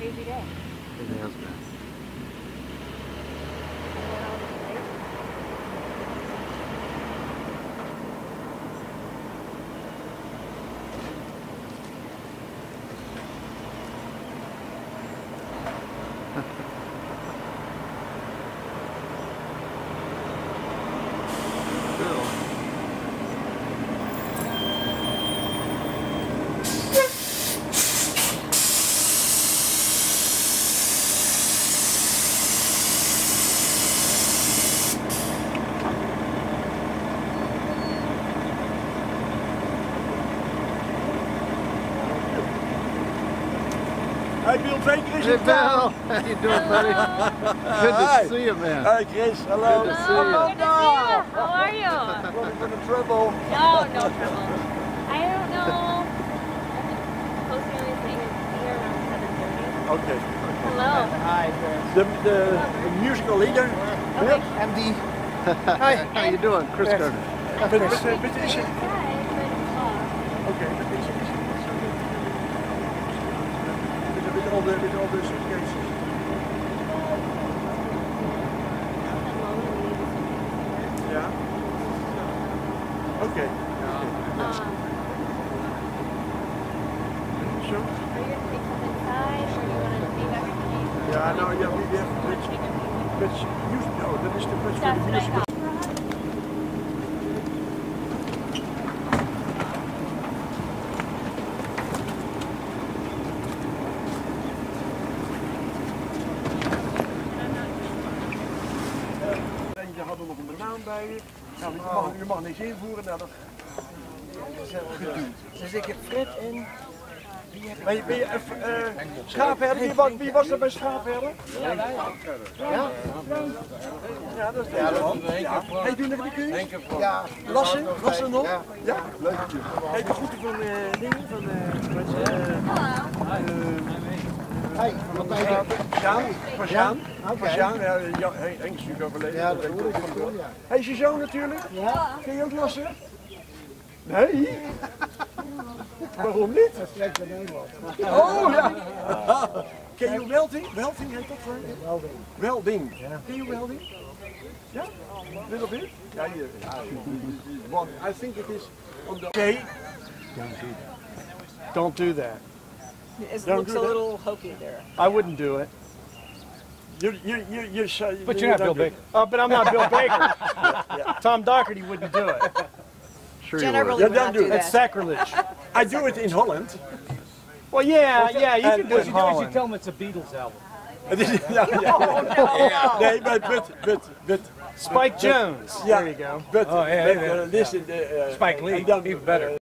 crazy day. It has been. Hey Bill Baker is Hey, in. Bill. How you doing, buddy? Good to Hi. see you, man. Hi Chris, hello. Good to see you. good to see you. How are you? Looking for the trouble. No, no trouble. I don't know. I think posting anything is here around 7:30. Okay. Hello. The, the, the musical leader. Okay. MD. Hi. How you doing, Chris Carter? But, but, but? Hi, talk. Okay, but is it? Is it with all all the. Yeah. Okay. Um, So. are you gonna take some inside, or you to leave everything? Yeah, no, yeah, we have. But you no, that is the. That's what I thought. En je had er nog een banaan bij je. Nou, je mag, je mag niks invoeren. Nou, dat... Dus ik heb Fred en... Ben je, ben je uh, uh, schaapherder? Wie, was- wie was er bij schaapherder? Ja? Ja, dat is ja, ja. Hey, doe nog een keer. Ja. Lassen? Lassen nog? Ja. Ja, leuk. Hey, de groeten van eh dingen van eh Hey, van Matthijs. Sjaan, van Sjaan, van Sjaan, ja, ja, Henk is natuurlijk overleden. Ja, dat hoor ik wel. ja. Hij is je zoon natuurlijk? Ja. Kun je ook lassen? Nee? Waarom niet? Dat spreekt bij Nederland. Oh ja! Ken je Welding? Welding heet dat voor je? Welding. Welding. Ken je Welding? Ja? Little bit? Ja, hier. One, I think it is on the... Okay. Don't do that. It Don't looks a that. little hokey there. I wouldn't do it. You, you, you, you, say- But you you're not Bill. Baker. Uh, but I'm not Bill Baker. Tom Doherty wouldn't do it. Sure you Jenna would. really Yeah, would don't do do it. That's that. sacrilege. I do it in Holland. Well, yeah, yeah, you can do it in Holland. tell them it's a Beatles album. ja, ja. Nee, but, but, but, but, Spike Jones. Yeah. There you go. but, Oh, yeah, but yeah, uh, listen, uh, uh, Spike Lee, and dan, even better. uh,